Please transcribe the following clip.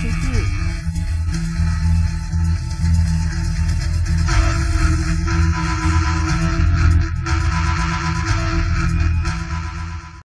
十四。